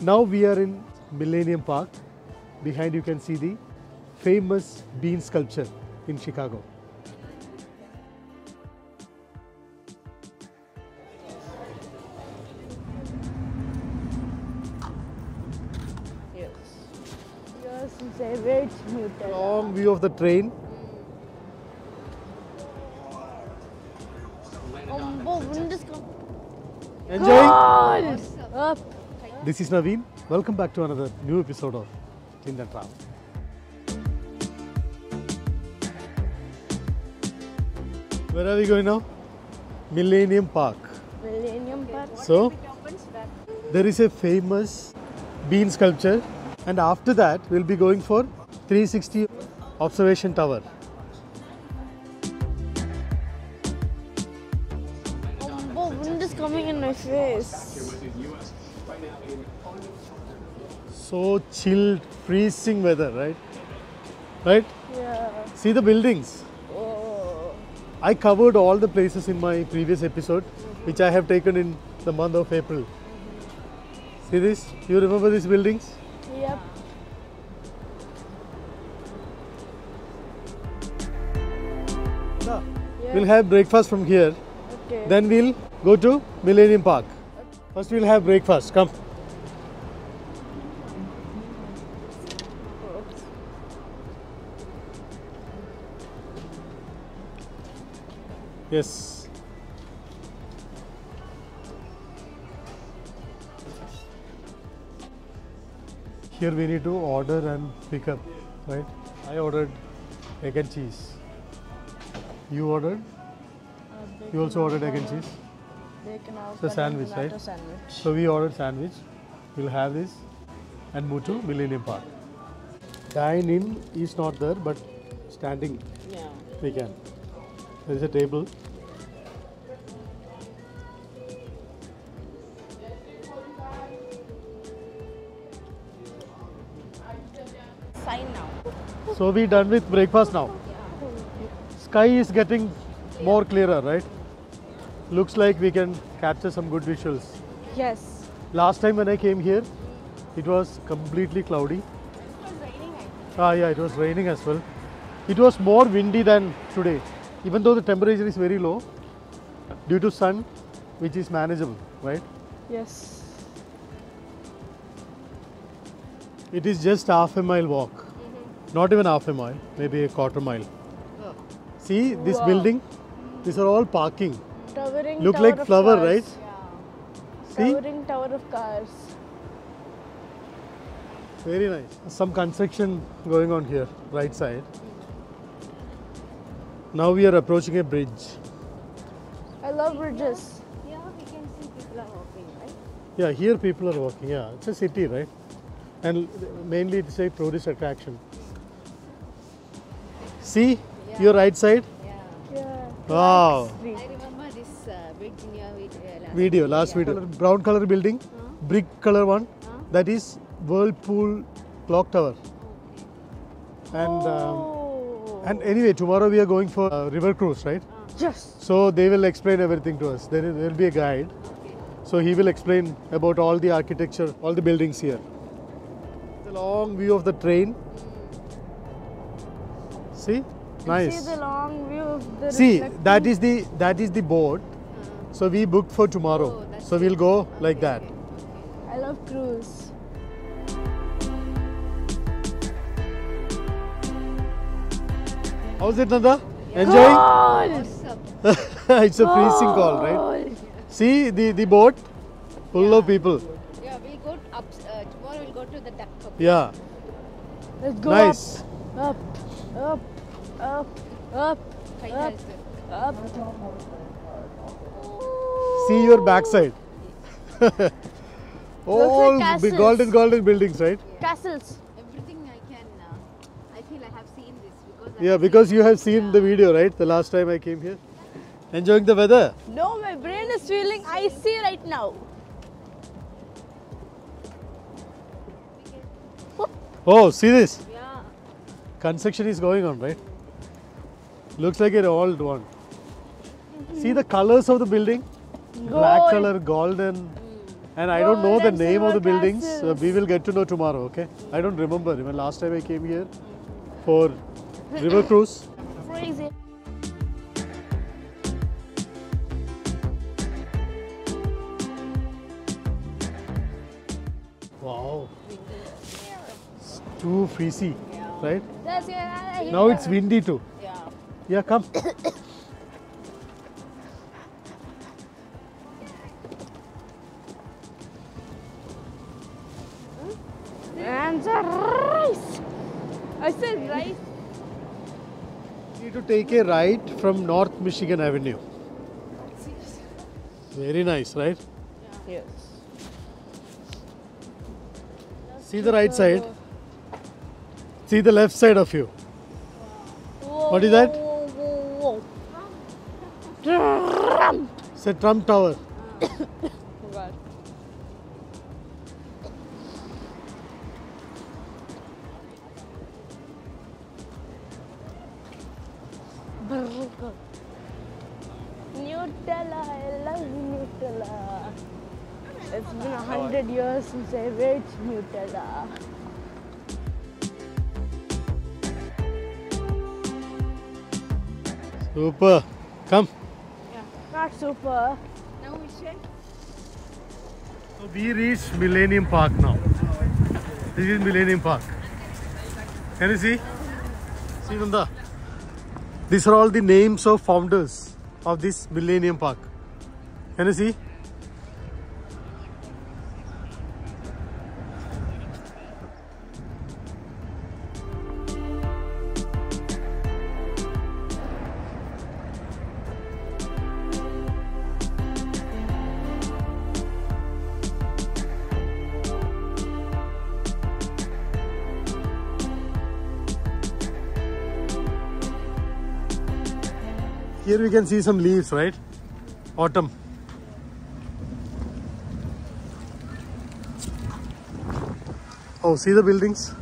Now we are in Millennium Park. Behind you can see the famous bean sculpture in Chicago. Yes. Yes, it's a very muted. Long view of the train. Umbo, wind is coming. Enjoying? Up. This is Naveen. Welcome back to another new episode of Tint & Travel. Where are we going now? Millennium Park. Millennium Park. So, there is a famous bean sculpture, and after that, we'll be going for 360 observation tower. Oh, Umbo, wind is coming in my face. So chilled, freezing weather, right? Right? Yeah. See the buildings. Oh. I covered all the places in my previous episode, which I have taken in the month of April. Mm-hmm. See this? You remember these buildings? Yep. Yeah. We'll have breakfast from here. Okay. Then we'll go to Millennium Park. First, we'll have breakfast. Come. Yes. Here we need to order and pick up, right? I ordered egg and cheese. You ordered? Uh, you also ordered egg and cheese? Bacon It's a sandwich, tomato right? sandwich. So we ordered sandwich. We'll have this and move to Millennium Park. Dine in is not there, but standing Yeah. we can. There is a table. Sign now. So we done with breakfast now. Sky is getting more clearer, right? Looks like we can capture some good visuals. Yes. Last time when I came here, it was completely cloudy. Ah, yeah, it was raining as well. It was more windy than today, even though the temperature is very low due to sun, which is manageable, right? Yes. It is just half a mile walk, mm-hmm. not even half a mile, maybe a quarter mile. Oh. See this Wow. building? These are all parking. Towering Look tower like flower, cars. right? See? Towering tower of cars. Very nice. Some construction going on here, right side. Now we are approaching a bridge. I love bridges. Yeah, we can see people are walking, right? Yeah, here people are walking. Yeah, it's a city, right? And mainly it's a tourist attraction. See your right side? Yeah. Yeah. Wow. I remember this uh, bridge in your video last Video, last video. Brown color building, brick color one. That is Whirlpool Clock Tower. And um, oh. And anyway, tomorrow we are going for a river cruise, right? Uh, yes. So they will explain everything to us. There will be a guide. So he will explain about all the architecture, all the buildings here. The long view of the train. See? Nice. See the long view of the See, reflecting- that is the that is the boat. Uh-huh. So we booked for tomorrow. Oh, so we'll go like that. I love cruise. How's it, Nanda? Enjoying? Cold. it's a freezing call, right? See the, the boat full of people. Yeah, we'll go up. Uh, tomorrow we'll go to the duck pub. Yeah, Let's go nice. up, up, up, up, up, Finals. up. See your backside. All like castles. golden, golden buildings, right? Castles. Yeah, because you have seen the video, right? The last time I came here. Enjoying the weather. No, my brain is feeling icy right now. Oh, see this? Yeah. Construction is going on, right? Looks like an old one. See the colors of the building? Gold. Black color, golden. And I don't know the name of the buildings. Uh, we will get to know tomorrow, okay? I don't remember. Even last time I came here for river cruise. Crazy. Wow. It's too freezy, right? Let's get out of here. Now it's windy too. Yeah. Yeah, come. And the rice. I said rice. Need to take a right from North Michigan Avenue. Very nice, right? Yes. See the right side. See the left side of you. What is that? Whoa, whoa, whoa. Trump. It's a Trump Tower. 100 years since I ate Nutella. Super. Come. Yeah, not super. Now we should. So we reached Millennium Park now. This is Millennium Park. Can you see? See Nanda. These are all the names of founders of this Millennium Park. Can you see? Here we can see some leaves, right? Autumn. Oh, see the buildings?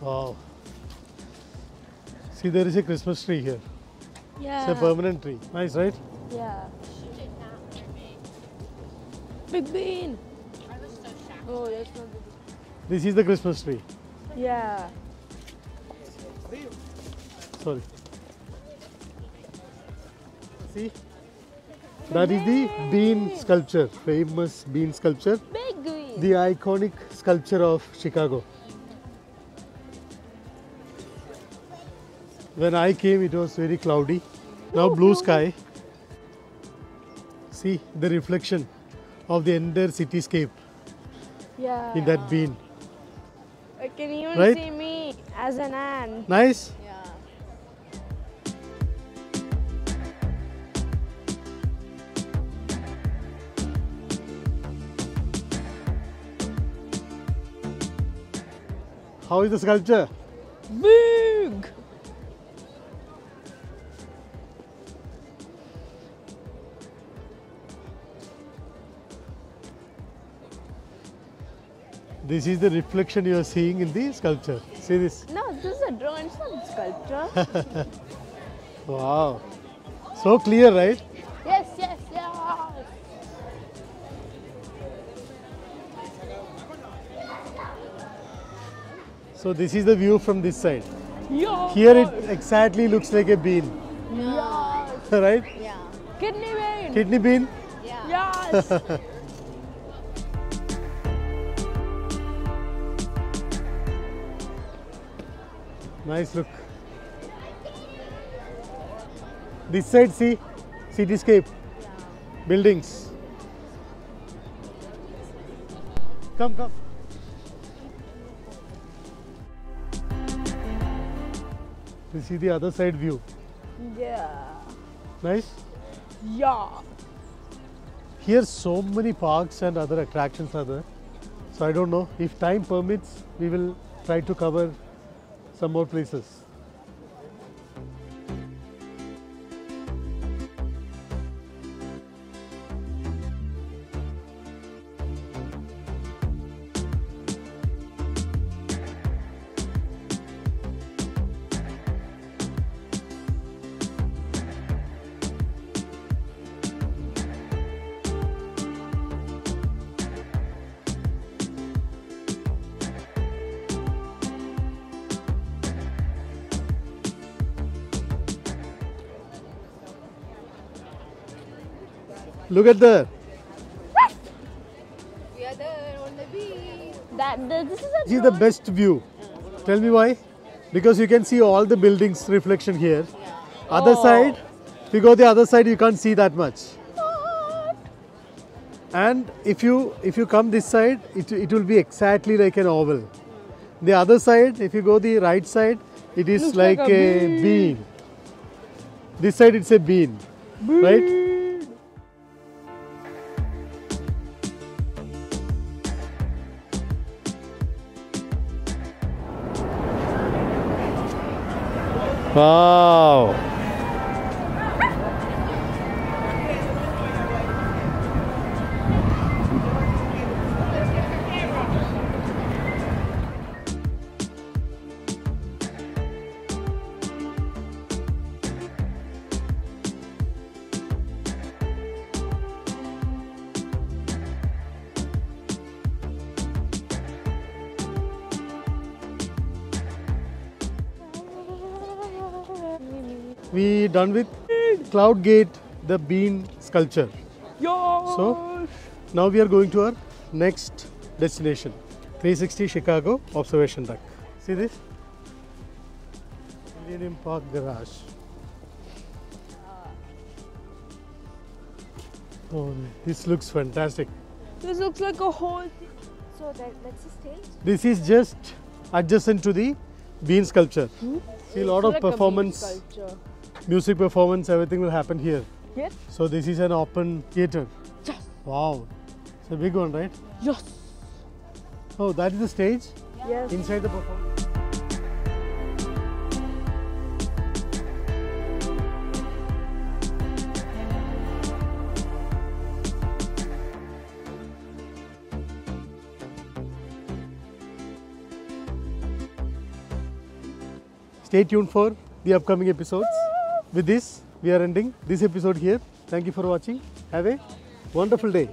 Wow. See, there is a Christmas tree here. Yeah. It's a permanent tree. Nice, right? Yeah. Big bean. Oh, that's not big. This is the Christmas tree. Yeah. Sorry. See? That is the bean sculpture, famous bean sculpture, Big bean. the iconic sculpture of Chicago. When I came, it was very cloudy. Now, blue sky. See the reflection of the entire cityscape yeah. in that bean. I can even Right? see me as an ant. Nice? Yeah. How is the sculpture? Big. This is the reflection you are seeing in the sculpture. See this? No, this is a drawing. It's not a sculpture. Wow. So clear, right? yes, yes, yes. So this is the view from this side. Yeah. Here it exactly looks like a bean, Yes. right? Yeah. Kidney bean. Kidney bean. Yeah. Yes. Nice look. This side, see cityscape, buildings. Come, come. You see the other side view. yeah. Nice. Yeah. Here, so many parks and other attractions are there. So I don't know if time permits, we will try to cover some more places. Look at there. We are there on the beach. That, that this is a This is the best view. Tell me why? Because you can see all the buildings reflection here. Other Oh. side, if you go the other side, you can't see that much. And if you if you come this side, it, it will be exactly like an oval. The other side, if you go the right side, it is Looks like, like a a bean. This side it's a bean, right? Wow. We done with Cloud Gate, the bean sculpture. So now we are going to our next destination 360 Chicago Observation Deck. See this? Millennium Park Garage. Oh, this looks fantastic. This looks like a whole thing. So that that's the stage. This is just adjacent to the bean sculpture. Hmm? See, a lot of like a performance, sculpture. Music performance, everything will happen here. Yes. So this is an open theater. Yes. Wow, it's a big one, right? Yes. Oh, that is the stage Yes. inside the performance. Stay tuned for the upcoming episodes. With this, we are ending this episode here. Thank you for watching. Have a wonderful day.